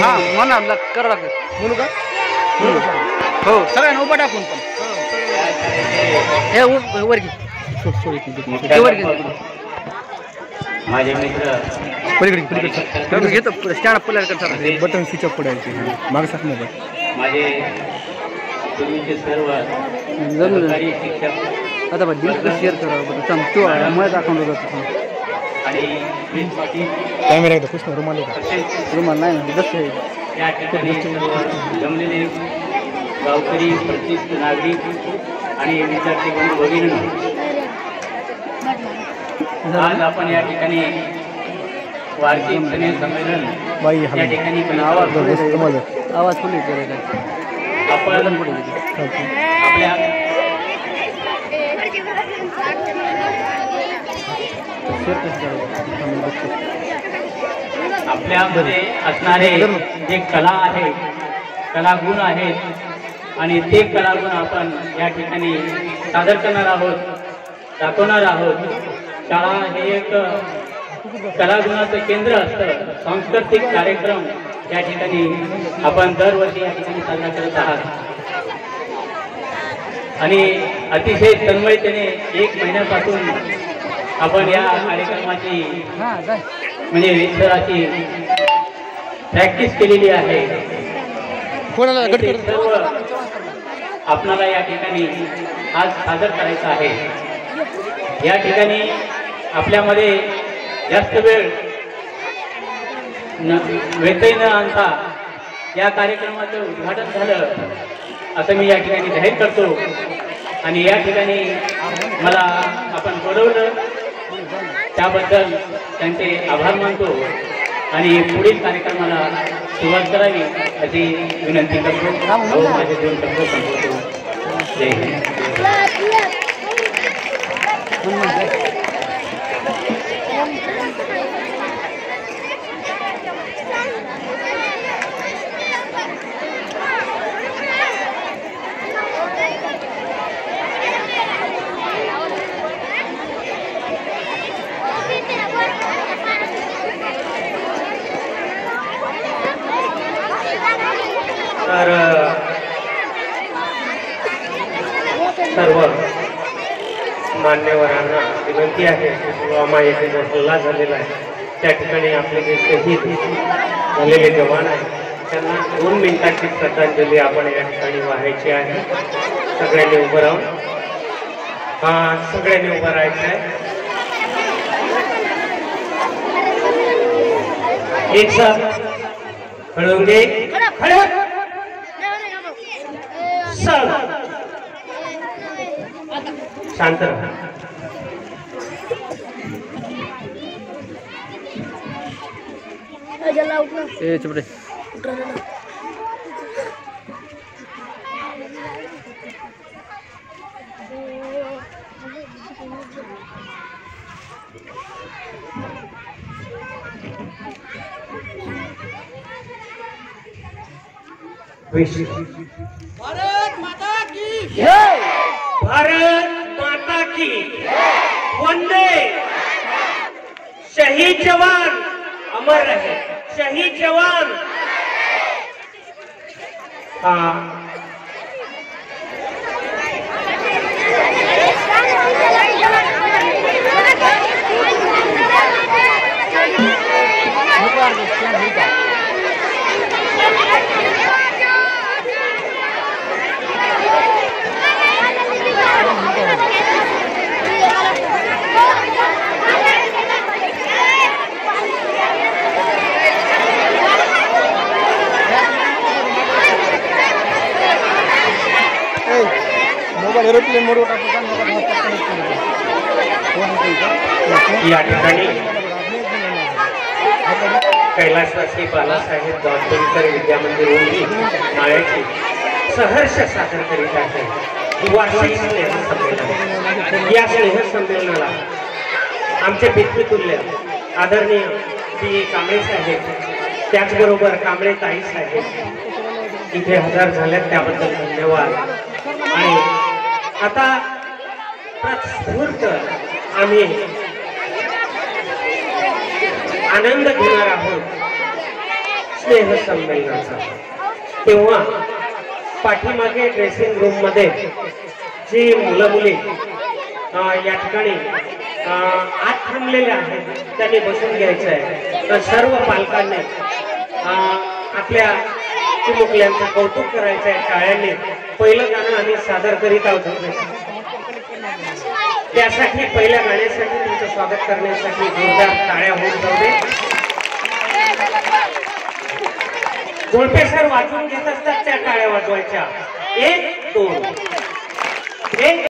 हा म्हणा करा म्हणू का हो सगळ्यांना उभा टाकून पण. हे उ- वर घे. ते वर घे. माझे मित्र. पलीकडे पलीकडे. तुम्ही घेतो stand up button switch off पडायचे मागचा मोबाईल. माझे सर्व जरूर शिक्षक. आता बघ शेअर करा बरं थांब तू मला दाखवून कॅमेरा एकदा कृष्ण रुमाल आहे का? तसेच रुमाल नाही. या ठिकाणी जमलेले गावकरी प्रतिष्ठ नागरिक आणि विद्यार्थी बंधू भगिनी. आज आपण या ठिकाणी वार्षिक संमेलन बाई या ठिकाणी पण आवाज करायचा आपण. आपल्या शेअर कसं आपल्यामध्ये असणारे जे कला आहे कलागुण आहेत आणि ते कलागुण आपण या ठिकाणी सादर करणार आहोत दाखवणार आहोत. शाळा हे एक कलागुणाचं केंद्र असतं. सांस्कृतिक कार्यक्रम या ठिकाणी आपण दरवर्षी या ठिकाणी साजरा करत आहात. आणि अतिशय तन्मयतेने एक महिन्यापासून आपण या कार्यक्रमाची हा म्हणजे विठ्ठलाची प्रॅक्टिस केलेली आहे. सर्व आपणाला या ठिकाणी आज सादर करायचं आहे. या ठिकाणी आपल्यामध्ये जास्त वेळ न व्यत्यय न आणता या कार्यक्रमाचं उद्घाटन झालं असं मी या ठिकाणी जाहीर करतो. आणि या ठिकाणी मला आपण बोलवलं. त्याबद्दल त्यांचे आभार मानतो आणि पुढील कार्यक्रमाला सुरुवात करावी अशी विनंती करतो. माझे दोन शब्द संपवतो. जय हिंद तर सर्व मान्यवरांना विनंती आहे की पुलवामा येथे जो हल्ला झालेला आहे त्या ठिकाणी आपले जे शहीद झालेले जवान आहेत त्यांना दोन मिनिटांची श्रद्धांजली आपण या ठिकाणी वाहायची आहे. सगळ्यांनी उभं राहून. हा सगळ्यांनी उभं राहायचं आहे. एक साथ. खळोगे खड्या सब शांत राहा ए चिपटे विश भारत माता की भारत माता की वंदे. शहीद जवान. अमर रहे. शहीद जवान. हा. Thank you. एरोप्लेन मोडवर या ठिकाणी कैलासवासी बालासाहेब दौंडकर विद्यामंदिर ओंडी माळ्याची सहर्ष सादर करीत आहे. वार्षिक स्नेहसंमेलन. या स्नेहसंमेलनाला आमचे पितृतुल्य आदरणीय ती कांबळे साहेब त्याचबरोबर कांबळे ताई साहेब इथे हजर झाल्यात. त्याबद्दल धन्यवाद. आणि आता प्रस्फूर्त आम्ही आनंद घेणार आहोत स्नेह संमेलनाचा. तेव्हा पाठीमागे ड्रेसिंग रूममध्ये जी मुलं मुली या ठिकाणी आत थांबलेले आहेत त्यांनी बसून घ्यायचं आहे तर सर्व पालकांनी आपल्या चिमुकल्यांचं कौतुक करायचं आहे टाळ्यांनी पहिलं गाणं आम्ही सादर करीत आहोत. त्यासाठी पहिल्या गाण्यासाठी तुमचं स्वागत करण्यासाठी जोरदार टाळ्या होऊन जाऊ दे सर वाचून घेत असतात त्या टाळ्या वाजवायच्या. एक दोन. एक